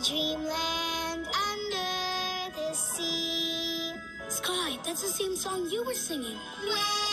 Dreamland under the sea. Sky, that's the same song you were singing. When